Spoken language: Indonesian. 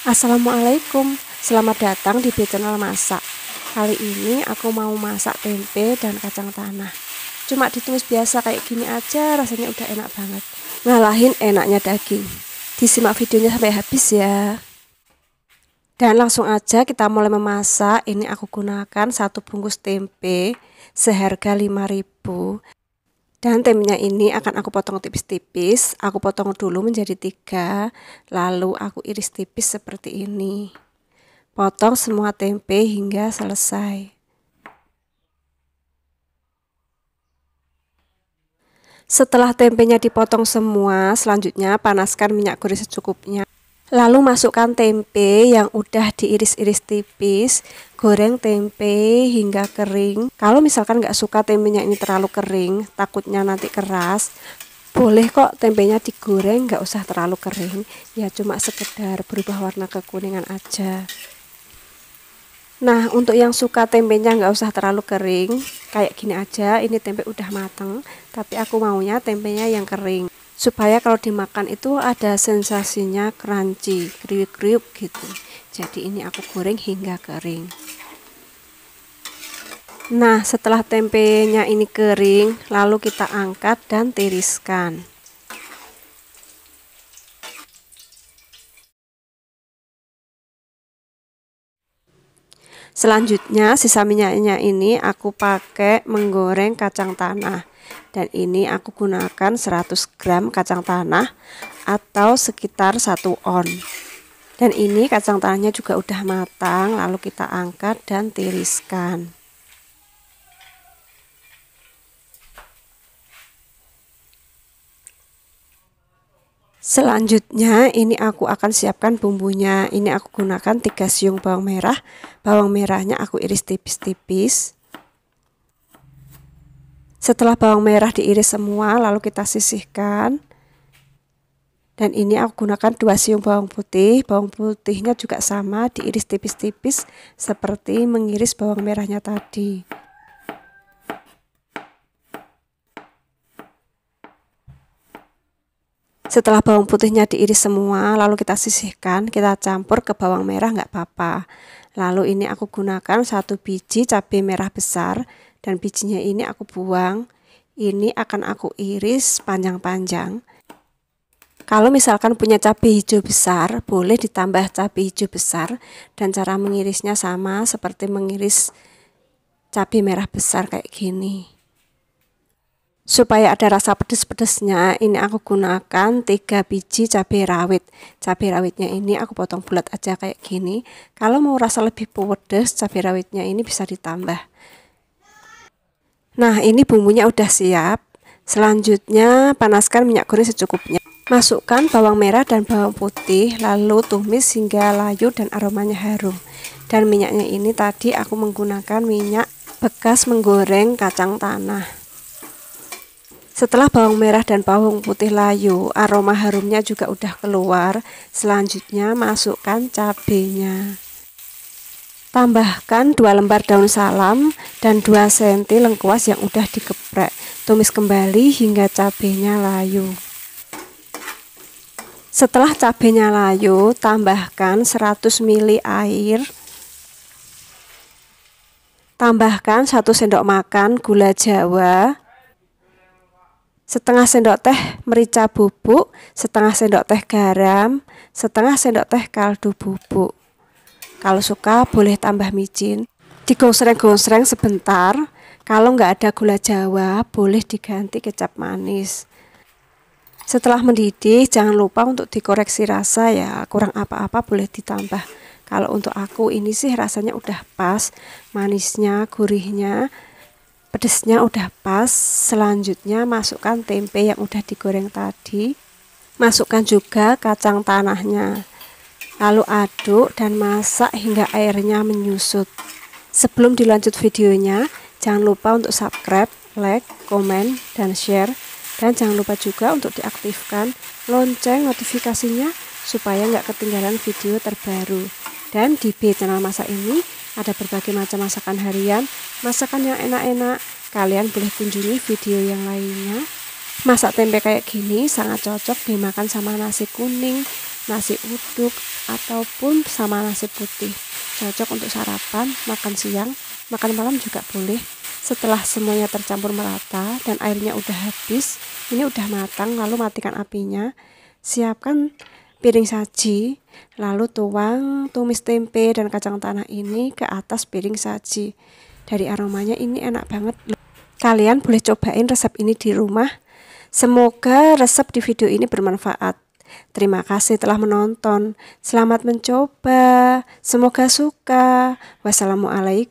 Assalamualaikum, selamat datang di Channel Masak. Kali ini aku mau masak tempe dan kacang tanah. Cuma ditumis biasa kayak gini aja rasanya udah enak banget. Ngalahin enaknya daging. Disimak videonya sampai habis ya. Dan langsung aja kita mulai memasak. Ini aku gunakan satu bungkus tempe seharga 5000 dan tempenya ini akan aku potong tipis-tipis. Aku potong dulu menjadi tiga, lalu aku iris tipis seperti ini. Potong semua tempe hingga selesai. Setelah tempenya dipotong semua, selanjutnya panaskan minyak goreng secukupnya. Lalu masukkan tempe yang udah diiris-iris tipis, goreng tempe hingga kering. Kalau misalkan nggak suka tempenya ini terlalu kering, takutnya nanti keras, boleh kok tempenya digoreng nggak usah terlalu kering, ya cuma sekedar berubah warna kekuningan aja. Nah untuk yang suka tempenya nggak usah terlalu kering, kayak gini aja, ini tempe udah mateng, tapi aku maunya tempenya yang kering supaya kalau dimakan itu ada sensasinya crunchy, kriuk-kriuk gitu. Jadi ini aku goreng hingga kering. Nah, setelah tempenya ini kering, lalu kita angkat dan tiriskan. Selanjutnya, sisa minyaknya ini aku pakai menggoreng kacang tanah dan ini aku gunakan 100 gram kacang tanah atau sekitar 1 on dan ini kacang tanahnya juga udah matang lalu kita angkat dan tiriskan Selanjutnya ini aku akan siapkan bumbunya. Ini aku gunakan 3 siung bawang merah. Bawang merahnya aku iris tipis-tipis. Setelah bawang merah diiris semua, lalu kita sisihkan. Dan ini aku gunakan dua siung bawang putih. Bawang putihnya juga sama, diiris tipis-tipis seperti mengiris bawang merahnya tadi. Setelah bawang putihnya diiris semua, lalu kita sisihkan, kita campur ke bawang merah nggak apa-apa. Lalu ini aku gunakan satu biji cabai merah besar dan bijinya ini aku buang. Ini akan aku iris panjang-panjang. Kalau misalkan punya cabai hijau besar boleh ditambah cabai hijau besar. Dan cara mengirisnya sama seperti mengiris cabai merah besar kayak gini. Supaya ada rasa pedes-pedesnya ini aku gunakan 3 biji cabai rawit. Cabai rawitnya ini aku potong bulat aja kayak gini. Kalau mau rasa lebih pedes cabai rawitnya ini bisa ditambah Nah, ini bumbunya udah siap. Selanjutnya, panaskan minyak goreng secukupnya. Masukkan bawang merah dan bawang putih, lalu tumis hingga layu dan aromanya harum. Dan minyaknya ini tadi aku menggunakan minyak bekas menggoreng kacang tanah. Setelah bawang merah dan bawang putih layu, aroma harumnya juga udah keluar. Selanjutnya masukkan cabenya. Tambahkan 2 lembar daun salam dan 2 cm lengkuas yang udah dikeprek. Tumis kembali hingga cabenya layu. Setelah cabenya layu, tambahkan 100 ml air. Tambahkan 1 sendok makan gula jawa. Setengah sendok teh merica bubuk, setengah sendok teh garam, setengah sendok teh kaldu bubuk. Kalau suka boleh tambah micin. Digosreng-gosreng sebentar. Kalau nggak ada gula jawa, boleh diganti kecap manis. Setelah mendidih, jangan lupa untuk dikoreksi rasa ya. Kurang apa-apa boleh ditambah. Kalau untuk aku ini sih rasanya udah pas. Manisnya, gurihnya, pedesnya udah pas. Selanjutnya masukkan tempe yang udah digoreng tadi. Masukkan juga kacang tanahnya. Lalu aduk dan masak hingga airnya menyusut. Sebelum dilanjut videonya, jangan lupa untuk subscribe, like, komen, dan share. Dan jangan lupa juga untuk diaktifkan lonceng notifikasinya supaya nggak ketinggalan video terbaru. Dan di B channel masak ini ada berbagai macam masakan harian, masakan yang enak-enak. Kalian boleh kunjungi video yang lainnya. Masak tempe kayak gini sangat cocok dimakan sama nasi kuning, nasi uduk, ataupun sama nasi putih. Cocok untuk sarapan, makan siang, makan malam juga boleh. Setelah semuanya tercampur merata dan airnya udah habis, ini udah matang, lalu matikan apinya. Siapkan piring saji, lalu tuang tumis tempe dan kacang tanah ini ke atas piring saji. Dari aromanya ini enak banget. Kalian boleh cobain resep ini di rumah. Semoga resep di video ini bermanfaat. Terima kasih telah menonton. Selamat mencoba. Semoga suka. Wassalamualaikum.